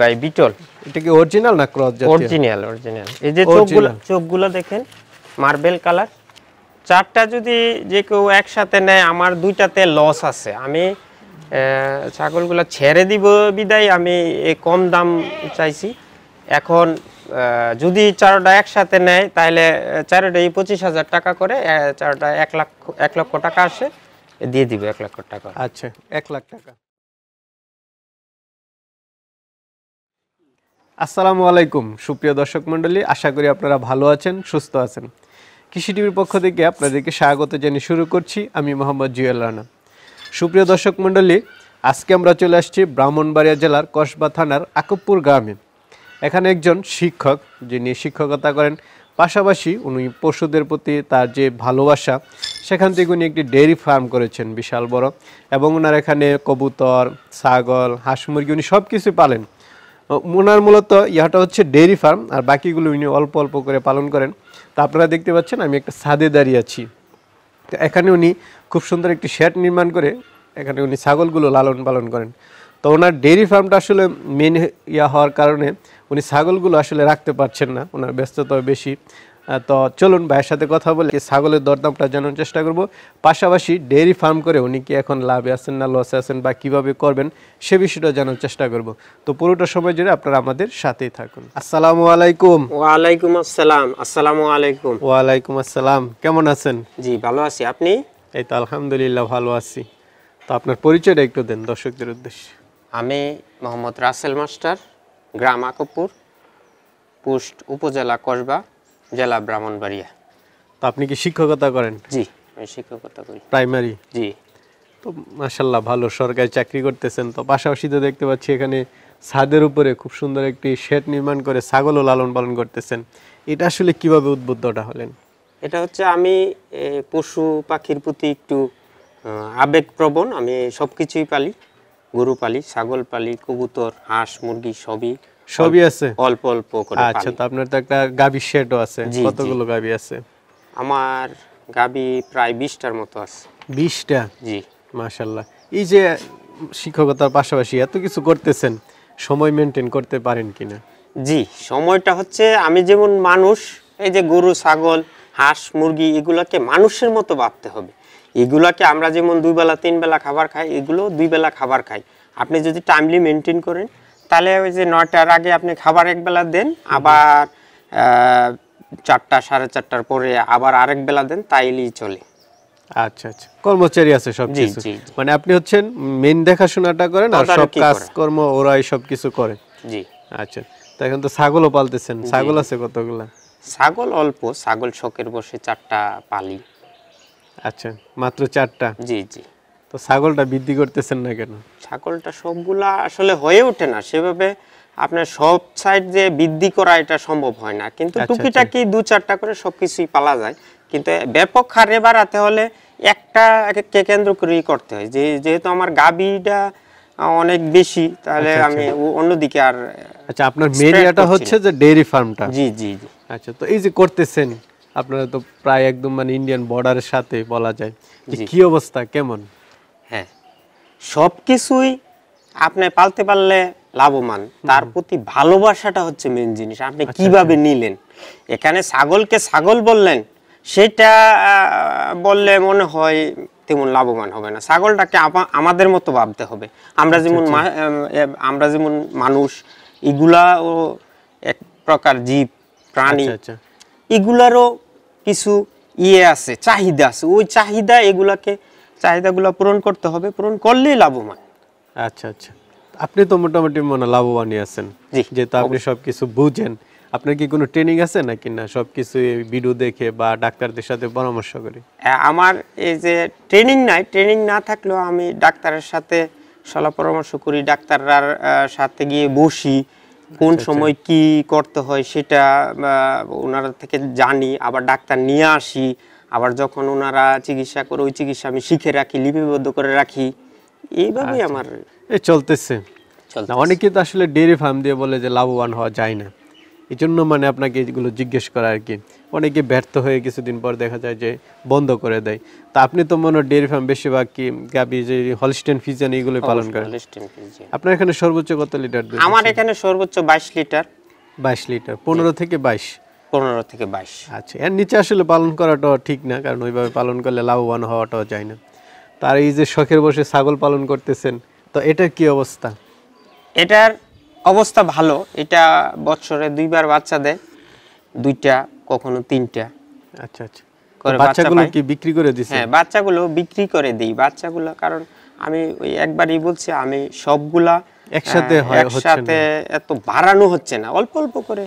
By beetle. এটা কি original না ক্রস জাতীয়? অরিজিনাল অরিজিনাল এই যে চোখগুলো চোখগুলো দেখেন মার্বেল কালার চারটা যদি যে কেউ একসাথে নেয় আমার দুইটাতে লস আছে। আমি ছাগলগুলো ছেড়ে দিব বিদায় আমি কম দাম চাইছি। এখন যদি চারোটা একসাথে নেয় তাহলে চারোটাই পঁচিশ হাজার টাকা করে চারোটা এক লাখ এক লক্ষ টাকা আসে দিয়ে দিব এক লক্ষ টাকা। আচ্ছা এক লাখ টাকা। আসসালামু আলাইকুম, সুপ্রিয় দর্শক মণ্ডলী, আশা করি আপনারা ভালো আছেন, সুস্থ আছেন। কৃষি টিভির পক্ষ থেকে আপনাদেরকে স্বাগত জানিয়ে শুরু করছি, আমি মোহাম্মদ জুয়েল রানা। সুপ্রিয় দর্শক মণ্ডলী, আজকে আমরা চলে আসছি ব্রাহ্মণবাড়িয়া জেলার কসবা থানার আকবপুর গ্রামে। এখানে একজন শিক্ষক, যিনি শিক্ষকতা করেন, পাশাপাশি উনি পশুদের প্রতি তার যে ভালোবাসা, সেখান থেকে উনি একটি ডেয়ারি ফার্ম করেছেন, বিশাল বড়। এবং ওনার এখানে কবুতর, ছাগল, হাঁস মুরগি উনি সব কিছু পালেন। ওনার মূলত ইহাটা হচ্ছে ডেয়ারি ফার্ম, আর বাকিগুলো উনি অল্প অল্প করে পালন করেন। তা আপনারা দেখতে পাচ্ছেন, আমি একটা ছাদে দাঁড়িয়ে আছি। তো এখানে উনি খুব সুন্দর একটি শেড নির্মাণ করে, এখানে উনি ছাগলগুলো লালন পালন করেন। তো ওনার ডেয়ারি ফার্মটা আসলে মেন ইয়া হওয়ার কারণে উনি ছাগলগুলো আসলে রাখতে পারছেন না, ওনার ব্যস্ততা বেশি। তো চলুন ভাইয়ের সাথে কথা বলে ছাগলের দরদামটা জানার চেষ্টা করব। পাশাপাশি ডেয়ারি ফার্ম করে উনি কি এখন লাভে আছেন না লসে আছেন বা কীভাবে করবেন সে বিষয়টা জানার চেষ্টা করব। তো পুরোটা সময় জুড়ে আপনারা আমাদের সাথেই থাকুন। আসসালামু আলাইকুম। ওয়ালাইকুম আসসালাম। আসসালামু আলাইকুম। ওয়ালাইকুম আসসালাম। কেমন আছেন? জি ভালো আছি। আপনি? এই তো আলহামদুলিল্লাহ ভালো আছি। তো আপনার পরিচয়টা একটু দেন দর্শকদের উদ্দেশ্যে। আমি মোহাম্মদ রাসেল মাস্টার গ্রাম আকবপুর পোস্ট উপজেলা কসবা। জেলা ব্রাহ্মণবাড়িয়া। তো আপনি কি শিক্ষকতা করেন? জি আমি শিক্ষকতা করি। প্রাইমারি জি। তো মাসাল্লাহ ভালো সরকারি চাকরি করতেছেন। তো পাশাপাশি তো দেখতে পাচ্ছি এখানে ছাদের উপরে খুব সুন্দর একটি শেড নির্মাণ করে ছাগলও লালন পালন করতেছেন। এটা আসলে কীভাবে উদ্বুদ্ধটা হলেন? এটা হচ্ছে আমি পশু পাখির প্রতি একটু আবেগপ্রবণ। আমি সব কিছুই পালি। গরু পালি ছাগল পালি কবুতর হাঁস মুরগি সবই সবই আছে? অল্প অল্প করে আচ্ছা তো আপনার তো একটা গাভীর শেডও আছে। কতগুলো গাভী আছে? আমার গাবি প্রায় বিশটার মতো আছে। বিশটা? জি। মাশাল্লাহ। এই যে শিক্ষকতার পাশাপাশি এত কিছু করতেছেন সময় মেনটেন করতে পারেন কিনা? জি সময়টা হচ্ছে আমি যেমন মানুষ এই যে গরু ছাগল হাঁস মুরগি এগুলাকে মানুষের মতো ভাবতে হবে। এগুলাকে আমরা যেমন দুই বেলা তিন বেলা খাবার খাই এগুলো দুই বেলা খাবার খাই। আপনি যদি টাইমলি মেনটেন করেন তাহলে ওই যে নয়টার আগে আপনি খাবার এক বেলা দেন আবার চারটা সাড়ে চারটার পরে আবার আরেক বেলা দেন তাইলেই চলে। আচ্ছা আচ্ছা। কর্মচারী আছে সব কিছু। মানে আপনি হচ্ছেন মেন দেখাশোনাটা করেন আর সব তদারকি কাজ কর্ম ওরাই সব কিছু করে। জি। আচ্ছা তো এখন তো ছাগলও পালতেছেন। ছাগল আছে কতগুলা? ছাগল অল্প ছাগল শখের বসে চারটা পালি। আচ্ছা মাত্র চারটা? জি জি। তো ছাগলটা বৃদ্ধি করতেছেন না কেন? ছাগলটা সবগুলা আসলে হয়ে ওঠে না সেভাবে আপনার সব সাইড যে বৃদ্ধি করা এটা সম্ভব হয় না। কিন্তু আচ্ছা, টুকিটাকি দু চারটা করে সবকিছুই পালা যায়। কিন্তু ব্যাপক হারে বাড়াতে হলে একটা কে কেন্দ্র করেই করতে হয়। যে যেহেতু আমার গাবিটা অনেক বেশি তাহলে আমি অন্যদিকে আর আচ্ছা আপনার মেরিয়াটা হচ্ছে যে ডেইরি ফার্মটা? জি জি জি। আচ্ছা তো এই যে করতেছেন আপনারা তো প্রায় একদম মানে ইন্ডিয়ান বর্ডারের সাথে বলা যায়। যে কি অবস্থা কেমন? হ্যাঁ। সব কিছুই আপনি পালতে পারলে লাভবান। তার প্রতি ভালোবাসাটা হচ্ছে মেন জিনিস। আপনি কীভাবে নিলেন? এখানে ছাগলকে ছাগল বললেন সেটা বললে মনে হয় তেমন লাভবান হবে না। ছাগলটাকে আমাদের মতো ভাবতে হবে। আমরা যেমন এম, এম, আমরা যেমন মানুষ এগুলাও এক প্রকার জীব প্রাণী আচ্ছা আচ্ছা। এগুলারও কিছু ইয়ে আছে চাহিদা আছে। ওই চাহিদা এগুলাকে চাহিদাগুলো পূরণ করতে হবে পূরণ করলেই লাভবান। আচ্ছা আচ্ছা। আপনি তো মোটামুটি মনে লাভবানই আছেন। যেহেতু আপনি সবকিছু বুঝেন। আপনার কি কোনো ট্রেনিং আছে নাকি না? সবকিছু ভিডিও দেখে বা ডাক্তারদের সাথে পরামর্শ করে? আমার এই যে ট্রেনিং নাই ট্রেনিং না থাকলেও আমি ডাক্তারের সাথে সলা পরামর্শ করি ডাক্তাররার সাথে গিয়ে বসি কোন সময় কি করতে হয় সেটা ওনারা থেকে জানি আবার ডাক্তার নিয়ে আসি। আবার যখন ওনারা চিকিৎসা করে ওই চিকিৎসা আমি শিখে রাখি লিপিবদ্ধ করে রাখি এইভাবেই আমার এই চলতেছে। চলতে অনেকে তো আসলে ডেয়ারি ফার্ম দিয়ে বলে যে লাভবান হওয়া যায় না। এই জন্য মানে আপনাকে এগুলো জিজ্ঞেস করা আর কি। অনেকে ব্যর্থ হয়ে কিছুদিন পর দেখা যায় যে বন্ধ করে দেয়। তা আপনি তো মনে হয় ডেয়ারি ফার্ম বেশিরভাগ কি গাবি যে হলস্টেন ফিজান এইগুলো পালন করেন? আপনার এখানে সর্বোচ্চ কত লিটার আমার এখানে সর্বোচ্চ বাইশ লিটার। বাইশ লিটার পনেরো থেকে বাইশ। পনেরো থেকে বাইশ। আচ্ছা এর নিচে আসলে পালন করাটাও ঠিক না কারণ ওইভাবে পালন করলে লাভবান হওয়াটাও যায় না। তার এই যে শখের বসে ছাগল পালন করতেছেন তো এটার কি অবস্থা? এটার অবস্থা ভালো। এটা বছরে দুইবার বাচ্চা দেয় দুইটা কখনো তিনটা। আচ্ছা আচ্ছা। বাচ্চাগুলো বাচ্চা কি বিক্রি করে দিছে? হ্যাঁ বাচ্চাগুলো বিক্রি করে দিই। বাচ্চাগুলো কারণ আমি ওই একবারই বলছি আমি সবগুলা একসাথে হয়। একসাথে এত বাড়ানো হচ্ছে না। অল্প অল্প করে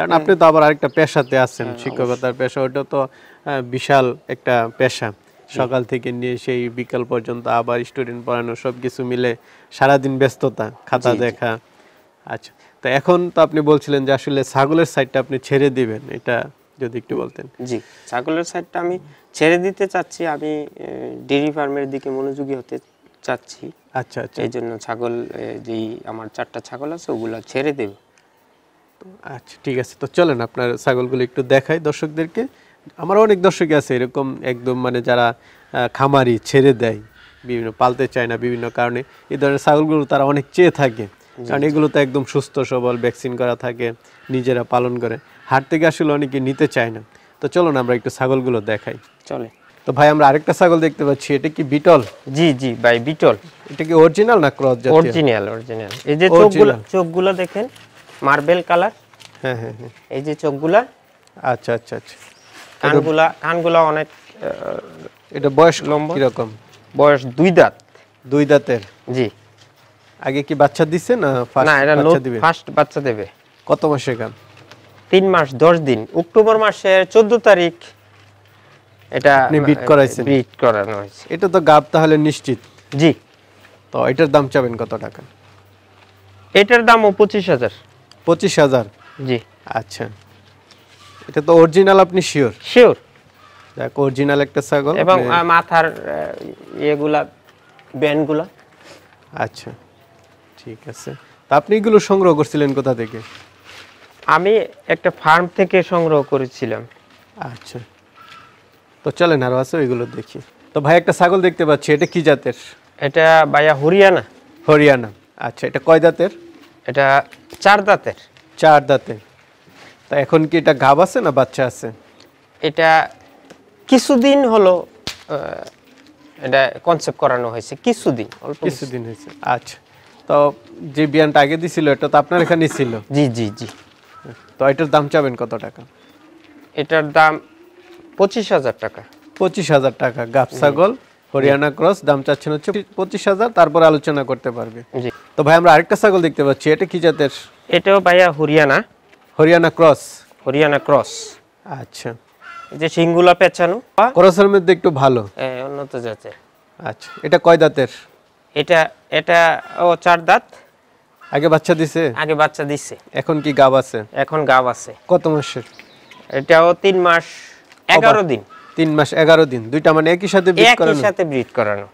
কারণ আপনি তো আবার আরেকটা পেশাতে আছেন শিক্ষকতার পেশা। ওটা তো বিশাল একটা পেশা। সকাল থেকে নিয়ে সেই বিকাল পর্যন্ত আবার স্টুডেন্ট পড়ানো সব কিছু মিলে সারাদিন ব্যস্ততা খাতা দেখা। আচ্ছা তো এখন তো আপনি বলছিলেন যে আসলে ছাগলের সাইডটা আপনি ছেড়ে দিবেন এটা যদি একটু বলতেন। জি ছাগলের সাইডটা আমি ছেড়ে দিতে চাচ্ছি আমি ডেইরি ফার্মের দিকে মনোযোগী হতে চাচ্ছি। আচ্ছা আচ্ছা। এই জন্য ছাগল যেই আমার চারটা ছাগল আছে ওগুলো ছেড়ে দেব। আচ্ছা ঠিক আছে। তো চলেন আপনার ছাগলগুলো একটু দেখাই দর্শকদেরকে। আমার অনেক দর্শকই আছে এরকম একদম মানে যারা খামারি ছেড়ে দেয় বিভিন্ন পালতে চায় না বিভিন্ন কারণে। এই ধরনের ছাগলগুলো তারা অনেক চেয়ে থাকে। কারণ এগুলো তো একদম সুস্থ সবল ভ্যাকসিন করা থাকে নিজেরা পালন করে। হাট থেকে আসলে অনেকে নিতে চায় না। তো চলুন আমরা একটু ছাগলগুলো দেখাই। চলে। তো ভাই আমরা আরেকটা ছাগল দেখতে পাচ্ছি। এটা কি বিটল? জি জি ভাই বিটল। এটা কি অরিজিনাল না ক্রস জাতীয়? Original original. এই যে চোখগুলো চোখগুলো দেখেন মার্বেল কালার। হ্যাঁ হ্যাঁ হ্যাঁ। এই যে চোখগুলা। আচ্ছা আচ্ছা আচ্ছা। কানগুলা কানগুলা অনেক এটা বয়স লম্বা? কীরকম বয়স দুই দাঁত। দুই দাঁতের? জি। আগে কি বাচ্চা দিছে না ফার্স্ট না এটা ফার্স্ট বাচ্চা দেবে। কত মাসে গান? তিন মাস দশ দিন। অক্টোবর মাসের চোদ্দ তারিখ এটা আপনি bid করাইছেন? বিট করানো হয়েছে। এটা তো গাব তাহলে নিশ্চিত। জি। তো এটার দাম চাবেন কত টাকা? এটার দামও পঁচিশ হাজার। পঁচিশ হাজার। জি। আচ্ছা। এটা তো অরিজিনাল আপনি শিওর শিওর দেখ অরিজিনাল একটা ছাগল এবং মাথার ইয়েগুলা ব্যান্ডগুলা। আচ্ছা ঠিক আছে। তা আপনি এগুলো সংগ্রহ করছিলেন কোথা থেকে? আমি একটা ফার্ম থেকে সংগ্রহ করেছিলাম। আচ্ছা। তো চলেন আরও আছে ওইগুলো দেখি। তো ভাই একটা ছাগল দেখতে পাচ্ছি এটা কি জাতের? এটা ভাইয়া হরিয়ানা। হরিয়ানা। আচ্ছা এটা কয় দাঁতের এটা চার দাঁতের। চার দাঁতের। তা এখন কি এটা গাব আছে না বাচ্চা আছে? এটা কিছুদিন হলো এটা কনসেপ্ট করানো হয়েছে কিছুদিন অল্প কিছুদিন হয়েছে। আচ্ছা। তো যে বিয়ানটা আগে দিছিল এটা তো আপনার এখানে ছিল? জি জি জি। তো এটার দাম চাবেন কত টাকা? এটার দাম পঁচিশ হাজার টাকা। পঁচিশ হাজার টাকা। গাব ছাগল হরিয়ানা ক্রস দাম চাচ্ছেন হচ্ছে পঁচিশ হাজার তারপর আলোচনা করতে পারবে। জি। তো ভাই আমরা আরেকটা ছাগল দেখতে পাচ্ছি। এটা কি জাতের? এটাও ভাইয়া হরিয়ানা। হরিয়ানা ক্রস। হরিয়ানা ক্রস। আচ্ছা। যে সিংগুলা পেঁচানো। ক্রসের মধ্যে একটু ভালো। এ, উন্নত জাতের। আচ্ছা এটা কয় দাঁতের? এটা এটা ও চার দাঁত। আগে বাচ্চা দিছে? আগে বাচ্চা দিছে। এখন কি গাব আছে? এখন গাব আছে। কত মাসের? এটাও তিন মাস এগারো দিন। তিন মাস এগারো দিন। দুইটা মানে একই সাথে বিট একই সাথে ব্রিড করানো।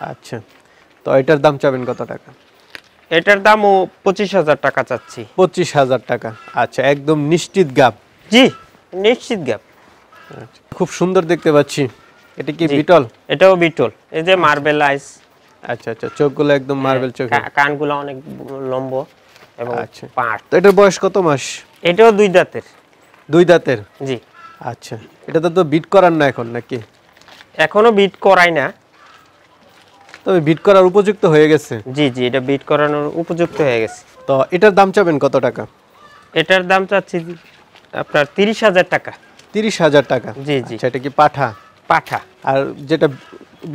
আচ্ছা। তো এটার দাম চাবেন কত টাকা? এটার দামও পঁচিশ হাজার টাকা চাচ্ছি। পঁচিশ হাজার টাকা। আচ্ছা একদম নিশ্চিত গাব জি নিশ্চিত গ্যাপ। আচ্ছা, খুব সুন্দর দেখতে পাচ্ছি। এটা কি বিটল? এটাও বিটল। এই যে মার্বেল আইস। আচ্ছা আচ্ছা চোখগুলো একদম মার্বেল চোখ। কানগুলো অনেক লম্ব এবং আচ্ছা। পাট। তো এটার বয়স কত মাস? এটাও দুই দাঁতের। দুই দাঁতের? জি। আচ্ছা এটা তো বিট করার না এখন নাকি? এখনও বিট করাই না। তবে বিট করার উপযুক্ত হয়ে গেছে। জি জি এটা বিট করানোর উপযুক্ত হয়ে গেছে। তো এটার দাম চাবেন কত টাকা? এটার দাম চাচ্ছি আপনার তিরিশ হাজার টাকা। তিরিশ হাজার টাকা? জি জি। আচ্ছা এটা কি পাঠা? পাঠা। আর যেটা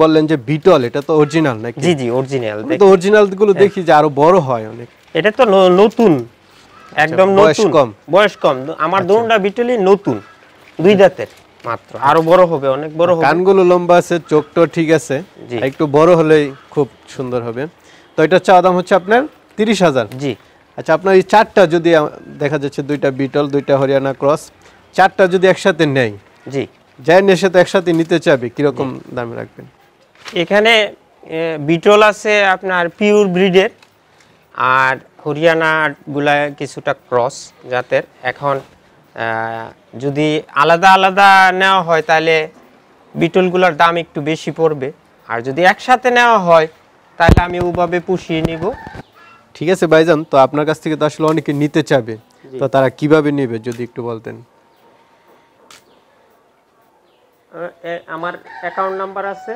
বললেন যে বিটল এটা তো অরিজিনাল নাকি? জি জি অরিজিনাল তো অরিজিনালগুলো দেখি যে আরও বড় হয় অনেক। এটা তো নতুন একদম আচ্ছা, বয়স কম। বয়স কম। আমার দোনটা বিটলি নতুন দুই দাঁতের মাত্র। আরও বড় হবে অনেক বড় হবে। কানগুলো লম্বা আছে চোখটা ঠিক আছে। একটু বড় হলেই খুব সুন্দর হবে। তো এটা চাওয়া দাম হচ্ছে আপনার তিরিশ হাজার। জি। আচ্ছা আপনার এই চারটা যদি দেখা যাচ্ছে দুইটা বিটল দুইটা হরিয়ানা ক্রস চারটা যদি একসাথে নেয় জি। যাই নেশে তো একসাথে নিতে চাবে কীরকম দামে রাখবেন? এখানে বিটল আছে আপনার পিওর ব্রিডের আর হরিয়ানা গুলা কিছুটা ক্রস জাতের। এখন যদি আলাদা আলাদা নেওয়া হয় তাহলে বিটলগুলোর দাম একটু বেশি পড়বে। আর যদি একসাথে নেওয়া হয় তাহলে আমি ওভাবে পুষিয়ে নিব। ঠিক আছে ভাইজান তো আপনার কাছ থেকে তো আসলে অনেকে নিতে চাবে। তো তারা কীভাবে নেবে যদি একটু বলতেন? আমার অ্যাকাউন্ট নাম্বার আছে।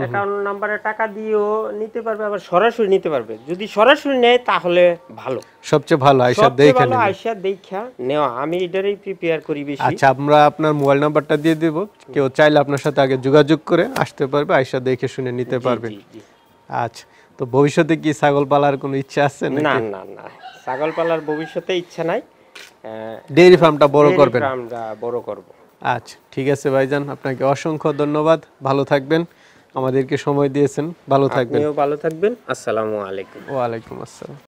অ্যাকাউন্ট নাম্বারে টাকা দিয়েও নিতে পারবে আবার সরাসরি নিতে পারবে। যদি সরাসরি নেয় তাহলে ভালো। সবচেয়ে ভালো সবচেয়ে দেখে নেবে। আইসা দেখা নেওয়া। আমি এটারই প্রিপেয়ার করি বেশি। আচ্ছা আমরা আপনার মোবাইল নাম্বারটা দিয়ে দেব। কেউ চাইলে আপনার সাথে আগে যোগাযোগ করে আসতে পারবে আইসা দেখে শুনে নিতে পারবে। আচ্ছা তো ভবিষ্যতে কি ছাগল পালার কোনো ইচ্ছা আছে না না না। ছাগল পালার ভবিষ্যতে ইচ্ছা নাই। ডেইরি ফার্মটা বড় করবেন। আমরা বড় করব। আচ্ছা ঠিক আছে ভাইজান। আপনাকে অসংখ্য ধন্যবাদ। ভালো থাকবেন। আমাদেরকে সময় দিয়েছেন। ভালো থাকবেন। ভালো থাকবেন। আসসালামু আলাইকুম। ওয়ালাইকুম আসসালাম।